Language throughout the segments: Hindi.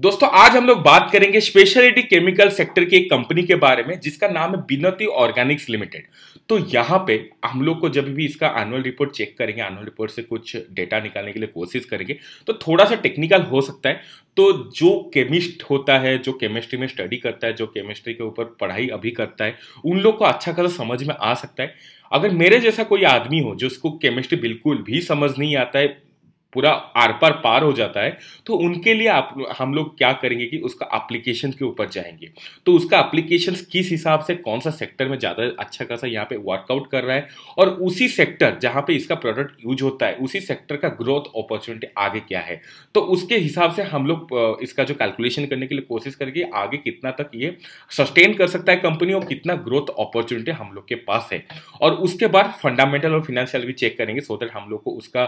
दोस्तों, आज हम लोग बात करेंगे स्पेशलिटी केमिकल सेक्टर की एक कंपनी के बारे में, जिसका नाम है बिनती ऑर्गेनिक्स लिमिटेड तो यहाँ पे हम लोग को जब भी इसका एनुअल रिपोर्ट चेक करेंगे एनुअल रिपोर्ट से कुछ डेटा निकालने के लिए कोशिश करेंगे तो थोड़ा सा टेक्निकल हो सकता है। तो जो केमिस्ट होता है, जो केमिस्ट्री में स्टडी करता है, जो केमिस्ट्री के ऊपर पढ़ाई अभी करता है, उन लोग को अच्छा खासा समझ में आ सकता है। अगर मेरे जैसा कोई आदमी हो, जो उसको केमिस्ट्री बिल्कुल भी समझ नहीं आता है पूरा आर पार पार हो जाता है तो उनके लिए आप, हम लोग क्या करेंगे कि उसका एप्लीकेशन के ऊपर जाएँगे। तो उसका एप्लीकेशन किस हिसाब से, कौन सा सेक्टर में ज़्यादा अच्छा खासा यहाँ पे वर्कआउट कर रहा है और उसी सेक्टर जहाँ पे इसका प्रोडक्ट यूज़ होता है, उसी सेक्टर का ग्रोथ अपॉर्चुनिटी आगे क्या है? तो उसके हिसाब से हम लोग इसका जो कैलकुलेशन करने के लिए कोशिश करेंगे, आगे कितना तक ये सस्टेन कर सकता है कंपनी और कितना ग्रोथ अपॉर्चुनिटी हम लोग के पास है। और उसके बाद फंडामेंटल और फिनेंशियल भी चेक करेंगे सो दैट हम लोग को उसका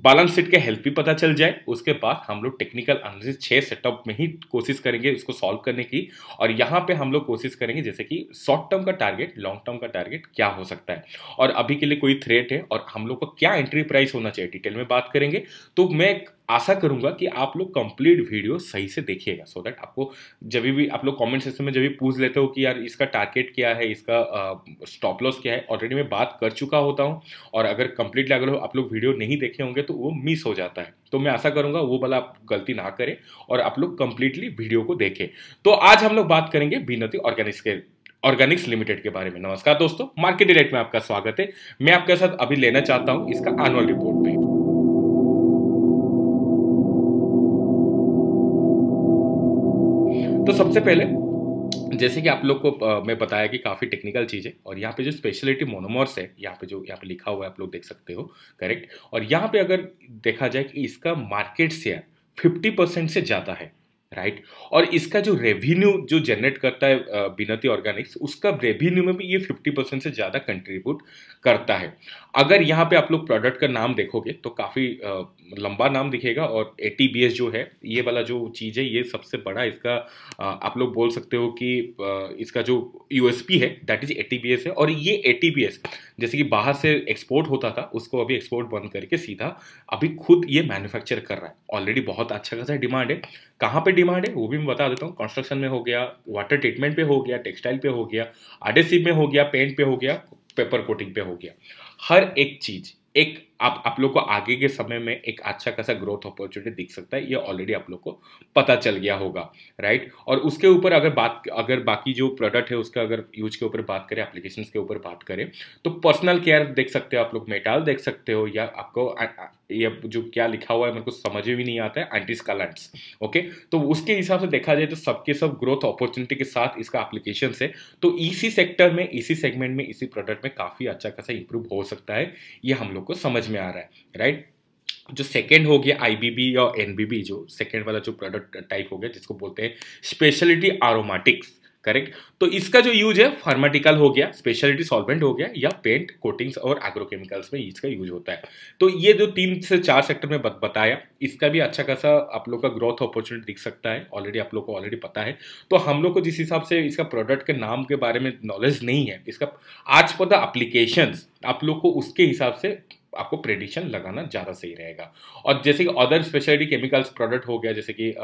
बैलेंस शीट के हेल्प भी पता चल जाए, उसके बाद हम लोग टेक्निकल एनालिसिस छः सेटअप में ही कोशिश करेंगे उसको सॉल्व करने की। और यहाँ पे हम लोग कोशिश करेंगे, जैसे कि शॉर्ट टर्म का टारगेट लॉन्ग टर्म का टारगेट क्या हो सकता है। और अभी के लिए कोई थ्रेट है, और हम लोग को क्या एंट्री प्राइस होना चाहिए डिटेल में बात करेंगे। तो मैं आशा करूँगा कि आप लोग कंप्लीट वीडियो सही से देखिएगा सो so दैट आपको जब भी, आप लोग कमेंट सेक्शन में जब भी पूछ लेते हो कि यार इसका टारगेट क्या है, इसका स्टॉप लॉस क्या है ऑलरेडी मैं बात कर चुका होता हूँ, और अगर कंप्लीटली अगर आप लोग वीडियो नहीं देखे होंगे तो वो मिस हो जाता है। तो मैं आशा करूँगा वो वाला आप गलती ना करें और आप लोग कंप्लीटली वीडियो को देखें। तो आज हम लोग बात करेंगे बीनती ऑर्गेनिक्स के, ऑर्गेनिक्स लिमिटेड के बारे में। नमस्कार दोस्तों, मार्केट डायरेक्ट में आपका स्वागत है। मैं आपके साथ अभी लेना चाहता हूँ इसका एनुअल रिपोर्ट पे। तो सबसे पहले जैसे कि आप लोग को आ, मैं बताया कि काफ़ी टेक्निकल चीज़ है और यहाँ पे जो स्पेशलिटी मोनोमर्स है यहाँ पे जो यहाँ पे लिखा हुआ है आप लोग देख सकते हो करेक्ट और यहाँ पे अगर देखा जाए कि इसका मार्केट शेयर 50 परसेंट से ज़्यादा है राइट? और इसका जो रेवेन्यू जो जनरेट करता है बिनती ऑर्गेनिक्स उसका रेवेन्यू में भी ये 50 परसेंट से ज़्यादा कंट्रीब्यूट करता है। अगर यहाँ पे आप लोग प्रोडक्ट का नाम देखोगे तो काफ़ी लंबा नाम दिखेगा और ए जो है, ये वाला जो चीज़ है, ये सबसे बड़ा इसका आप लोग बोल सकते हो कि इसका जो यूएसपी है दैट इज़ ए है। और ये ए जैसे कि बाहर से एक्सपोर्ट होता था, उसको अभी एक्सपोर्ट बंद करके सीधा, अभी खुद ये मैन्युफैक्चर कर रहा है। ऑलरेडी बहुत अच्छा खासा डिमांड है। कहाँ पे डिमांड है, वो भी मैं बता देता हूँ। कंस्ट्रक्शन में हो गया वाटर ट्रीटमेंट पे हो गया टेक्सटाइल पे हो गया आडेसिव में हो गया पेंट पे हो गया पेपर कोटिंग पे हो गया। हर एक चीज़ एक आप आप लोग को आगे के समय में एक अच्छा खासा ग्रोथ अपॉर्चुनिटी दिख सकता है, ये ऑलरेडी आप लोग को पता चल गया होगा राइट और उसके ऊपर अगर बात, अगर बाकी जो प्रोडक्ट है उसका अगर यूज़ के ऊपर बात करें एप्लीकेशन के ऊपर बात करें तो पर्सनल केयर देख सकते हो आप लोग मेटाल देख सकते हो, या आपको ये जो क्या लिखा हुआ है, मेरे को समझ में भी नहीं आता है एंटी स्कलेंट्स ओके तो उसके हिसाब से देखा जाए तो सबके सब ग्रोथ अपॉर्चुनिटी के साथ इसका एप्लीकेशन है तो इसी सेक्टर में, इसी सेगमेंट में, इसी प्रोडक्ट में काफ़ी अच्छा खासा इंप्रूव हो सकता है, ये हम लोग को समझ में आ रहा है राइट जो सेकेंड हो गया आईबीबी और एनबीबी जो सेकेंड वाला जो प्रोडक्ट टाइप हो गया, जिसको बोलते हैं स्पेशलिटी आरोमेटिक्स करेक्ट तो इसका जो यूज़ है फार्माटिकल हो गया स्पेशलिटी सॉल्वेंट हो गया या पेंट कोटिंग्स और एग्रोकेमिकल्स में इसका यूज़ होता है। तो ये जो तीन से चार सेक्टर में बताया, इसका भी अच्छा खासा आप लोग का ग्रोथ अपॉर्चुनिटी दिख सकता है ऑलरेडी आप लोग को ऑलरेडी पता है। तो हम लोग को जिस हिसाब से इसका प्रोडक्ट के नाम के बारे में नॉलेज नहीं है, इसका आज पर द एप्लीकेशन आप लोग को उसके हिसाब से आपको प्रेडिक्शन लगाना ज़्यादा सही रहेगा। और जैसे कि अदर स्पेशलिटी केमिकल्स प्रोडक्ट हो गया, जैसे कि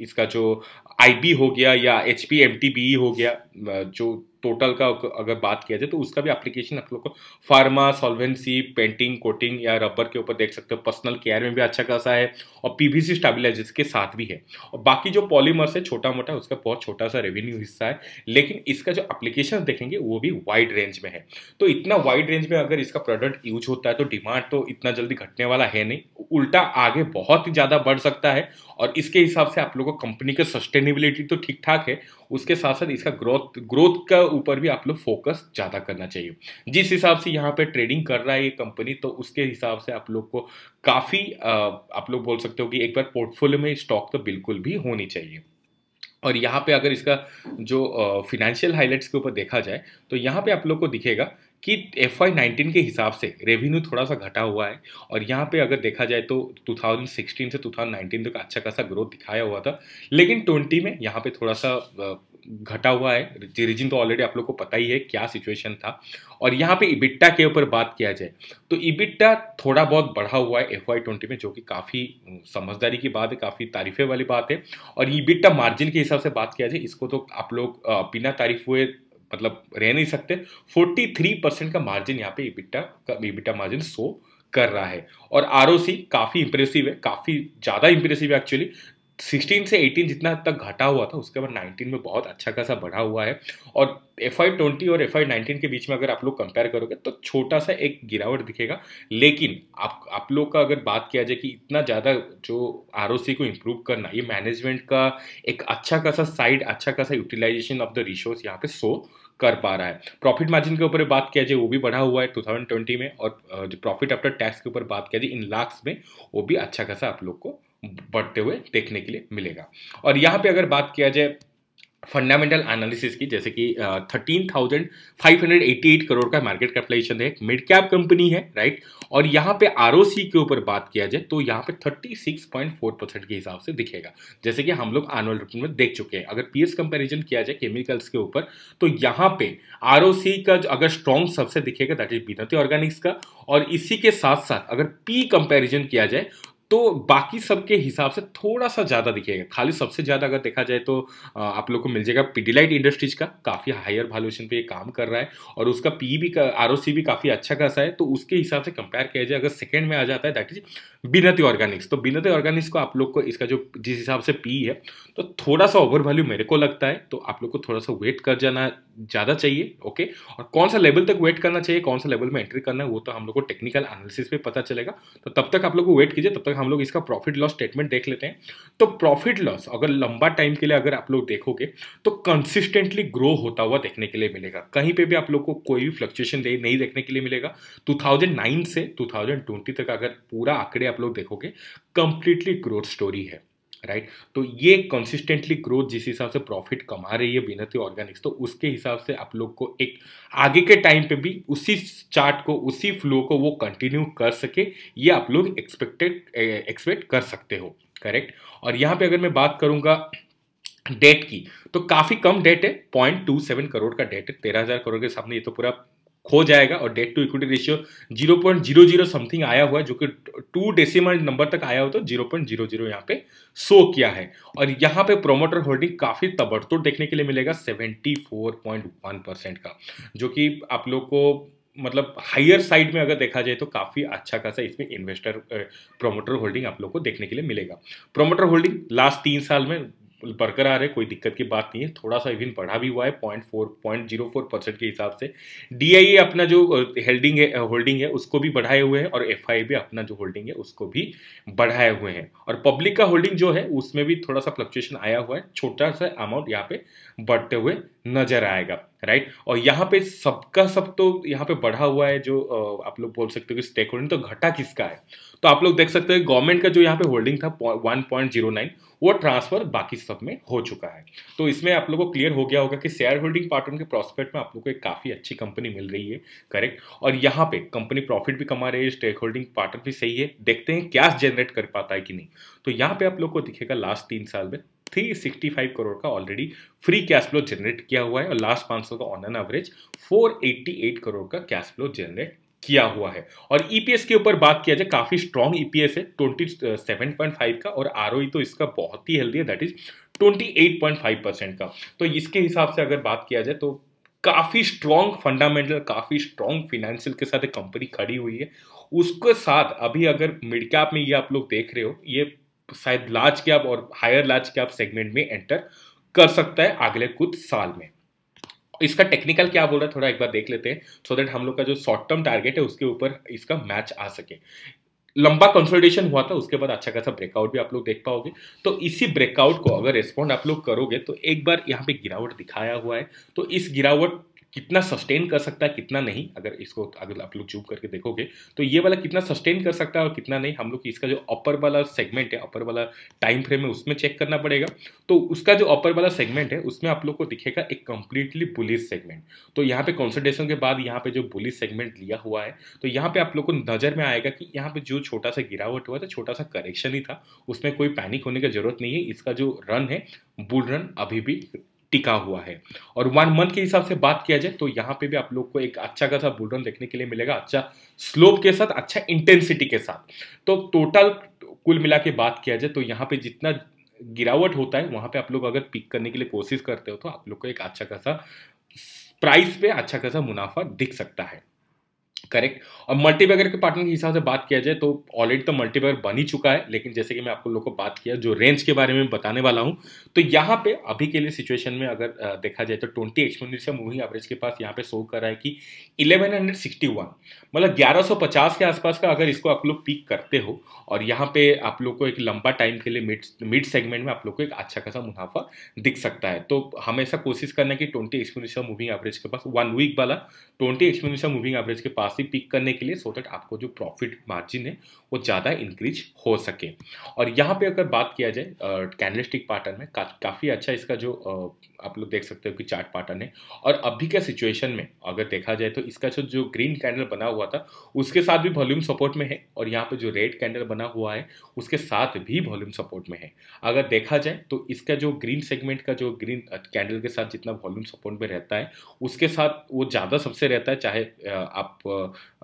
इसका जो आईबी हो गया या एच पी बी हो गया जो टोटल का अगर बात किया जाए तो उसका भी एप्लीकेशन आप लोग को फार्मा सॉल्वेंसी पेंटिंग कोटिंग या रबर के ऊपर देख सकते हो। पर्सनल केयर में भी अच्छा खासा है और पीवीसी स्टेबिलाइजर्स के साथ भी है। और बाकी जो पॉलीमर्स है छोटा मोटा उसका बहुत छोटा सा रेवेन्यू हिस्सा है। लेकिन इसका जो एप्लीकेशन देखेंगे, वो भी वाइड रेंज में है। तो इतना वाइड रेंज में अगर इसका प्रोडक्ट यूज़ होता है तो डिमांड तो इतना जल्दी घटने वाला है नहीं। उल्टा आगे बहुत ही ज़्यादा बढ़ सकता है और इसके हिसाब से आप लोगों को कंपनी का सस्टेनेबिलिटी तो ठीक ठाक है। उसके साथ साथ इसका ग्रोथ ग्रोथ का ऊपर भी आप लोग फोकस ज़्यादा करना चाहिए। जिस हिसाब से यहाँ पे ट्रेडिंग कर रहा है ये कंपनी तो उसके हिसाब से आप लोग को काफ़ी आप लोग बोल सकते हो कि एक बार पोर्टफोलियो में स्टॉक तो बिल्कुल भी होनी चाहिए। और यहाँ पे अगर इसका जो फिनेंशियल हाइलाइट्स के ऊपर देखा जाए तो यहाँ पे आप लोग को दिखेगा कि एफ़ वाई नाइनटीन के हिसाब से रेवेन्यू थोड़ा सा घटा हुआ है। और यहाँ पे अगर देखा जाए तो 2016 से 2019 तक अच्छा खासा ग्रोथ दिखाया हुआ था। लेकिन 20 में यहाँ पे थोड़ा सा घटा हुआ है। रीजन तो ऑलरेडी आप लोग को पता ही है क्या सिचुएशन था। और यहाँ पे इबिट्टा के ऊपर बात किया जाए तो इबिट्टा थोड़ा बहुत बढ़ा हुआ है एफ़ वाई ट्वेंटी में, जो कि काफ़ी समझदारी की बात है, काफ़ी तारीफे वाली बात है। और इबिट्टा मार्जिन के हिसाब से बात किया जाए, इसको तो आप लोग बिना तारीफ़ हुए मतलब रह नहीं सकते। 43 परसेंट का मार्जिन यहाँ पे इबिट्टा का इबिट्टा मार्जिन शो कर रहा है। और आर काफ़ी इंप्रेसिव है, काफ़ी ज़्यादा इंप्रेसिव है एक्चुअली 16 से 18 जितना तक घटा हुआ था, उसके बाद 19 में बहुत अच्छा खासा बढ़ा हुआ है। और एफ़ आई ट्वेंटी और एफ़ आई नाइनटीन के बीच में अगर आप लोग कंपेयर करोगे तो छोटा सा एक गिरावट दिखेगा। लेकिन आप आप लोग का अगर बात किया जाए कि इतना ज़्यादा जो आर को इम्प्रूव करना, ये मैनेजमेंट का एक अच्छा खासा साइड अच्छा खासा यूटिलाइजेशन ऑफ़ द रिसोर्स यहाँ पे शो कर पा रहा है। प्रॉफिट मार्जिन के ऊपर बात किया जाए, वो भी बढ़ा हुआ है 2020 में। और जो प्रॉफिट आफ्टर टैक्स के ऊपर बात किया जाए, इन लाख्स में, वो भी अच्छा खासा आप लोग को बढ़ते हुए देखने के लिए मिलेगा। और यहाँ पे अगर बात किया जाए फंडामेंटल एनालिसिस की, जैसे कि thirteen thousand five hundred eighty eight crore का मार्केट कैपिटलाइजेशन है मिड कैप कंपनी है राइट और यहाँ पे आर के ऊपर बात किया जाए तो यहाँ पे thirty six point four percent के हिसाब से दिखेगा। जैसे कि हम लोग एनुअल रिपोर्ट में देख चुके हैं। अगर पीएस कंपेरिजन किया जाए केमिकल्स के ऊपर तो यहाँ पे आर का जो अगर स्ट्रॉन्ग सबसे दिखेगा दैट इज़ बिनती ऑर्गेनिक्स का। और इसी के साथ साथ अगर पी कंपेरिजन किया जाए तो बाकी सबके हिसाब से थोड़ा सा ज़्यादा दिखेगा। खाली सबसे ज़्यादा अगर देखा जाए तो आप लोग को मिल जाएगा पिडिलाइट इंडस्ट्रीज़ का। काफ़ी हायर वैल्यूएशन पे ये काम कर रहा है और उसका पी भी आर भी काफ़ी अच्छा खासा है। तो उसके हिसाब से कंपेयर किया जाए, अगर सेकेंड में आ जाता है दैट इज़ बिनती ऑर्गेनिक्स तो बिनती ऑर्गेनिक्स को आप लोग को इसका जो जिस हिसाब से पी है तो थोड़ा सा ओवर वैल्यू मेरे को लगता है तो आप लोग को थोड़ा सा वेट कर जाना ज़्यादा चाहिए ओके और कौन सा लेवल तक वेट करना चाहिए, कौन सा लेवल में एंट्री करना है, वो तो हम लोग को टेक्निकल एनालिसिस पे पता चलेगा। तो तब तक आप लोग को वेट कीजिए, तब तक हम लोग इसका प्रॉफिट लॉस स्टेटमेंट देख लेते हैं। तो प्रॉफिट लॉस अगर लंबा टाइम के लिए अगर आप लोग देखोगे तो कंसिस्टेंटली ग्रो होता हुआ देखने के लिए मिलेगा। कहीं पर भी आप लोग को कोई भी फ्लक्चुएशन नहीं देखने के लिए मिलेगा। 2009 से 2020 तक अगर पूरा आंकड़े आप लोग देखोगे कंप्लीटली ग्रोथ स्टोरी है राइट right? तो ये कंसिस्टेंटली ग्रोथ जिस हिसाब से प्रॉफिट कमा रही है बिनती ऑर्गेनिक्स तो उसके हिसाब से आप लोग को एक आगे के टाइम पे भी उसी चार्ट को, उसी फ्लो को वो कंटिन्यू कर सके, ये आप लोग एक्सपेक्टेड एक्सपेक्ट कर सकते हो करेक्ट और यहाँ पे अगर मैं बात करूँगा डेट की तो काफ़ी कम डेट है पॉइंट करोड़ का डेट है, तेरह करोड़ के सामने ये तो पूरा खो जाएगा और debt to equity ratio zero point zero zero something आया हुआ है, जो कि टू डेसिमल नंबर तक आया हो तो ज़ीरो पॉइंट ज़ीरो ज़ीरो यहाँ पे शो किया है। और यहाँ पे प्रोमोटर होल्डिंग काफ़ी तबड़तोड़ देखने के लिए मिलेगा seventy four point one percent का, जो कि आप लोग को मतलब हायर साइड में अगर देखा जाए तो काफ़ी अच्छा खासा इसमें इन्वेस्टर प्रोमोटर होल्डिंग आप लोग को देखने के लिए मिलेगा। प्रोमोटर होल्डिंग लास्ट तीन साल में बरकरार है कोई दिक्कत की बात नहीं है। थोड़ा सा इवन बढ़ा भी हुआ है point four point zero four percent के हिसाब से। डी अपना जो हेल्डिंग है होल्डिंग है, उसको भी बढ़ाए हुए हैं और एफआई भी अपना जो होल्डिंग है, उसको भी बढ़ाए हुए हैं। और पब्लिक का होल्डिंग जो है, उसमें भी थोड़ा सा फ्लक्चुएशन आया हुआ है। छोटा सा अमाउंट यहाँ पे बढ़ते हुए नज़र आएगा राइट और यहाँ पे सबका सब तो यहाँ पे बढ़ा हुआ है जो आप लोग बोल सकते हो कि स्टेक होल्डिंग तो घटा किसका है? तो आप लोग देख सकते हो गवर्नमेंट का जो यहाँ पे होल्डिंग था वन पॉइंट ज़ीरो नाइन वो ट्रांसफ़र बाकी सब में हो चुका है। तो इसमें आप लोगों को क्लियर हो गया होगा कि शेयर होल्डिंग पार्टनर के प्रोस्पेक्ट में आप लोग को एक काफ़ी अच्छी कंपनी मिल रही है करेक्ट और यहाँ पे कंपनी प्रॉफिट भी कमा रही है स्टेक होल्डिंग पार्टनर भी सही है, देखते हैं कैश जनरेट कर पाता है कि नहीं। तो यहाँ पे आप लोग को दिखेगा लास्ट तीन साल में 365 करोड़ का already free cash flow generate किया हुआ है और लास्ट पाँच सौ का ऑन एन एवरेज 488 करोड़ का कैश फ्लो जनरेट किया हुआ है। और ईपीएस e के ऊपर बात किया जाए, काफ़ी स्ट्रॉन्ग ईपीएस है 27.5 का और आरओई तो इसका बहुत ही हेल्दी है दैट इज़ 28.5 परसेंट का। तो इसके हिसाब से अगर बात किया जाए तो काफ़ी स्ट्रॉन्ग फंडामेंटल काफ़ी स्ट्रॉन्ग फिनेंशियल के साथ एक कंपनी खड़ी हुई है। उसके साथ अभी अगर मिड कैप में ये आप लोग देख रहे हो, ये शायद लार्ज कैप और हायर लार्ज कैप सेगमेंट में एंटर कर सकता है अगले कुछ साल में। इसका टेक्निकल क्या बोल रहा है, थोड़ा एक बार देख लेते हैं सो so दैट हम लोग का जो शॉर्ट टर्म टारगेट है, उसके ऊपर इसका मैच आ सके। लंबा कंसोलिडेशन हुआ था, उसके बाद अच्छा खासा ब्रेकआउट भी आप लोग देख पाओगे। तो इसी ब्रेकआउट को अगर रिस्पॉन्ड आप लोग करोगे तो एक बार यहाँ पे गिरावट दिखाया हुआ है। तो इस गिरावट कितना सस्टेन कर सकता है, कितना नहीं, अगर इसको अगर आप लोग चूप करके देखोगे तो ये वाला कितना सस्टेन कर सकता है और कितना नहीं, हम लोग इसका जो अपर वाला सेगमेंट है अपर वाला टाइम फ्रेम है, उसमें चेक करना पड़ेगा। तो उसका जो अपर वाला सेगमेंट है, उसमें आप लोग को दिखेगा एक कंप्लीटली बुलिस सेगमेंट तो यहाँ पे कॉन्सल्टेशन के बाद यहाँ पे जो बुलिस सेगमेंट लिया हुआ है तो यहाँ पे आप लोग को नज़र में आएगा कि यहाँ पे जो छोटा सा गिरावट हुआ था, छोटा सा करेक्शन ही था, उसमें कोई पैनिक होने की ज़रूरत नहीं है, इसका जो रन है बुल रन अभी भी टिका हुआ है। और वन मंथ के हिसाब से बात किया जाए तो यहाँ पे भी आप लोग को एक अच्छा खासा बुलडन देखने के लिए मिलेगा अच्छा स्लोप के साथ अच्छा इंटेंसिटी के साथ। तो टोटल कुल मिला के बात किया जाए तो यहाँ पे जितना गिरावट होता है, वहाँ पे आप लोग अगर पिक करने के लिए कोशिश करते हो तो आप लोग को एक अच्छा खासा प्राइस पे अच्छा खासा मुनाफा दिख सकता है। करेक्ट और मल्टीबैगर के पार्टनर के हिसाब से बात किया जाए तो ऑलरेडी तो मल्टीबैगर बन ही चुका है, लेकिन जैसे कि मैं आपको लोग को बात किया, जो रेंज के बारे में बताने वाला हूँ तो यहाँ पे अभी के लिए सिचुएशन में अगर देखा जाए तो ट्वेंटी एक्सपोनेंशियल मूविंग एवरेज के पास यहाँ पे शो कर रहा है कि इलेवन हंड्रेड सिक्सटी वन मतलब ग्यारह सौ पचास के आसपास का अगर इसको आप लोग पिक करते हो, और यहाँ पे आप लोग को एक लंबा टाइम के लिए मिड मिड सेगमेंट में आप लोग को एक अच्छा खासा मुनाफा दिख सकता है। तो हमेशा कोशिश करना कि ट्वेंटी एक्सपोनेंशियल मूविंग एवरेज के पास वन वीक वाला ट्वेंटी एक्सपोनेंशियल मूविंग एवरेज के पास ही पिक करने के लिए सो दैट आपको जो प्रॉफिट मार्जिन है वो ज़्यादा इंक्रीज हो सके। और यहाँ पे अगर बात किया जाए कैंडलस्टिक पैटर्न में का, काफ़ी अच्छा इसका जो आ, आप लोग देख सकते हो कि चार्ट पैटर्न है। और अभी के सिचुएशन में अगर देखा जाए तो इसका जो जो ग्रीन कैंडल बना हुआ था उसके साथ भी वॉल्यूम सपोर्ट में है और यहाँ पे जो रेड कैंडल बना हुआ है उसके साथ भी वॉल्यूम सपोर्ट में है। अगर देखा जाए तो इसका जो ग्रीन सेगमेंट का जो ग्रीन कैंडल के साथ जितना वॉल्यूम सपोर्ट में रहता है उसके साथ वो ज़्यादा सबसे रहता है चाहे आप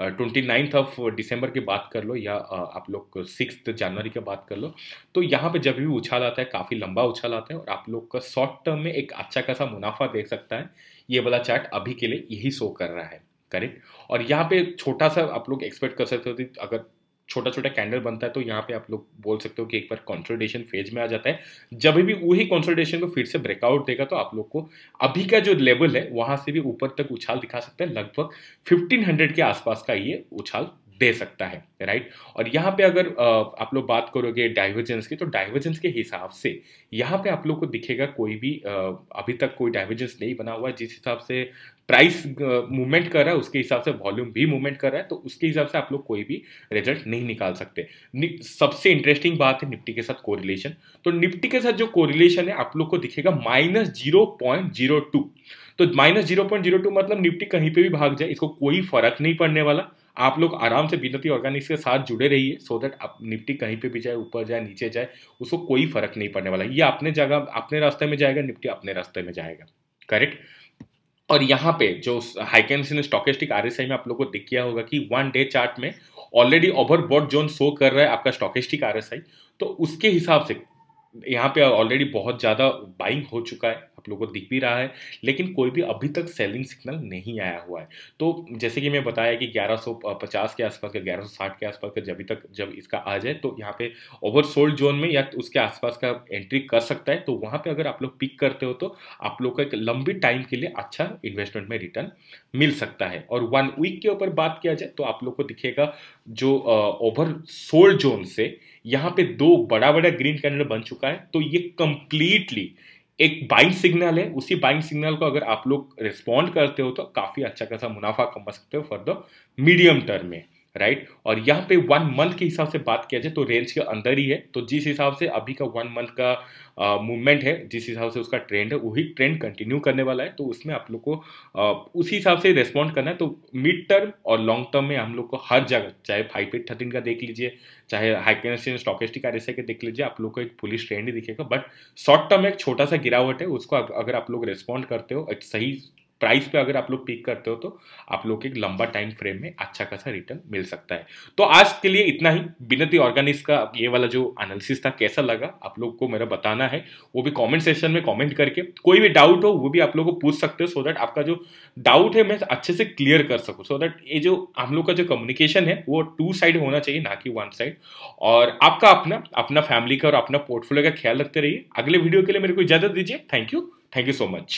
ट्वेंटी नाइन्थ ऑफ़ डिसम्बर की बात कर लो या आप लोग सिक्स जनवरी की बात कर लो तो यहाँ पे जब भी उछाल आता है, काफ़ी लंबा उछाल आता है और आप लोग का शॉर्ट टर्म में एक अच्छा खासा मुनाफा देख सकता है। ये वाला चार्ट अभी के लिए यही शो कर रहा है करेक्ट और यहाँ पे छोटा सा आप लोग एक्सपेक्ट कर सकते हो अगर छोटा छोटा कैंडल बनता है तो यहाँ पे आप लोग बोल सकते हो कि एक बार कॉन्सल्टेशन फ़ेज़ में आ जाता है। जब भी वही कॉन्सल्टेशन को फिर से ब्रेकआउट देगा तो आप लोग को अभी का जो लेवल है, वहाँ से भी ऊपर तक उछाल दिखा सकते हैं। लगभग 1500 के आसपास का ये उछाल दे सकता है राइट और यहाँ पे अगर आप लोग बात करोगे डाइवर्जेंस की तो डाइवर्जेंस के हिसाब से यहाँ पे आप लोग को दिखेगा कोई भी अभी तक कोई डाइवर्जेंस नहीं बना हुआ। जिस हिसाब से प्राइस मूवमेंट कर रहा है, उसके हिसाब से वॉल्यूम भी मूवमेंट कर रहा है तो उसके हिसाब से आप लोग कोई भी रिज़ल्ट नहीं निकाल सकते। सबसे इंटरेस्टिंग बात है निफ्टी के साथ कोरिलेशन तो निफ्टी के साथ जो कोरिलेशन है, आप लोग को दिखेगा minus zero point zero two तो minus zero point zero two मतलब निफ्टी कहीं पे भी भाग जाए, इसको कोई फ़र्क नहीं पड़ने वाला। आप लोग आराम से बिनती ऑर्गेनिक्स के साथ जुड़े रहिए सो दैट आप निफ्टी कहीं पे भी जाए, ऊपर जाए, नीचे जाए, उसको कोई फ़र्क नहीं पड़ने वाला। ये अपने जगह अपने रास्ते में जाएगा निफ्टी अपने रास्ते में जाएगा। करेक्ट और यहाँ पे जो हाइकेंस स्टॉकेस्टिक आर में आप लोग को दिख गया होगा कि वन डे चार्ट में ऑलरेडी ओवरबॉट जोन शो कर रहा है आपका स्टॉकेस्टिक आर तो उसके हिसाब से यहाँ पे ऑलरेडी बहुत ज़्यादा बाइंग हो चुका है, आप लोगों को दिख भी रहा है, लेकिन कोई भी अभी तक सेलिंग सिग्नल नहीं आया हुआ है। तो जैसे कि मैं बताया कि 1150 के आसपास का 1160 के आसपास का जब तक जब इसका आ जाए तो यहाँ पे ओवर सोल्ड जोन में या उसके आसपास का एंट्री कर सकता है। तो वहाँ पे अगर आप लोग पिक करते हो तो आप लोग का एक लंबी टाइम के लिए अच्छा इन्वेस्टमेंट में रिटर्न मिल सकता है। और वन वीक के ऊपर बात किया जाए तो आप लोग को दिखेगा जो ओवर सोल्ड जोन से यहाँ पे दो बड़ा बड़ा ग्रीन कैंडल बन चुका है तो ये कंप्लीटली एक बाइंग सिग्नल है। उसी बाइंग सिग्नल को अगर आप लोग रिस्पॉन्ड करते हो तो काफ़ी अच्छा खासा मुनाफा कमा सकते हो फॉर द मीडियम टर्म में। राइट? और यहाँ पे वन मंथ के हिसाब से बात किया जाए तो रेंज के अंदर ही है। तो जिस हिसाब से अभी का वन मंथ का मूवमेंट है जिस हिसाब से उसका ट्रेंड है वही ट्रेंड कंटिन्यू करने वाला है। तो उसमें आप लोग को आ, उसी हिसाब से रेस्पॉन्ड करना है। तो मिड टर्म और लॉन्ग टर्म में हम लोग को हर जगह चाहे फाइव एट थर्टीन का देख लीजिए चाहे हाइकेंसियन स्टॉकेस्टिक आर के देख लीजिए आप लोग को एक पुलिस ट्रेंड ही दिखेगा। बट शॉर्ट टर्म एक छोटा सा गिरावट है उसको अगर आप लोग रेस्पॉन्ड करते हो सही प्राइस पे अगर आप लोग पिक करते हो तो आप लोग एक लंबा टाइम फ्रेम में अच्छा खासा रिटर्न मिल सकता है। तो आज के लिए इतना ही। बिनती ऑर्गेनिक्स का ये वाला जो एनालिसिस था, कैसा लगा? आप लोग को मेरा बताना है। वो भी कमेंट सेशन में कमेंट करके। कोई भी डाउट हो, वो भी आप लोग को पूछ सकते हो सो दैट आपका जो डाउट है, मैं अच्छे से क्लियर कर सकूँ। सो दैट ये जो हम लोग का जो कम्युनिकेशन है, वो टू साइड होना चाहिए, ना कि वन साइड और आपका अपना अपना फैमिली का और अपना पोर्टफोलियो का ख्याल रखते रहिए। अगले वीडियो के लिए मेरे को इजाज़त दीजिए। Thank you thank you so much